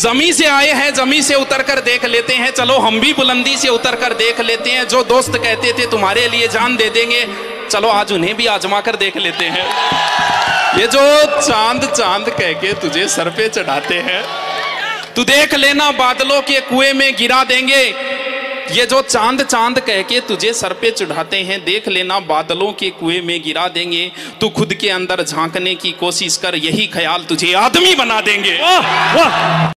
जमी से आए हैं जमी से उतर कर देख लेते हैं, चलो हम भी बुलंदी से उतर कर देख लेते हैं, जो दोस्त कहते थे तुम्हारे लिए जान दे देंगे, चलो आज उन्हें भी आजमा कर देख लेते हैं। ये जो चाँद चाँद कह के तुझे सर पे चढ़ाते हैं, तू देख लेना बादलों के कुएँ में गिरा देंगे। ये जो चाँद चाँद कह के तुझे सर पे चढ़ाते हैं, देख लेना बादलों के कुएँ में गिरा देंगे। तू खुद के अंदर झांकने की कोशिश कर, यही ख्याल तुझे आदमी बना देंगे। वाह वाह।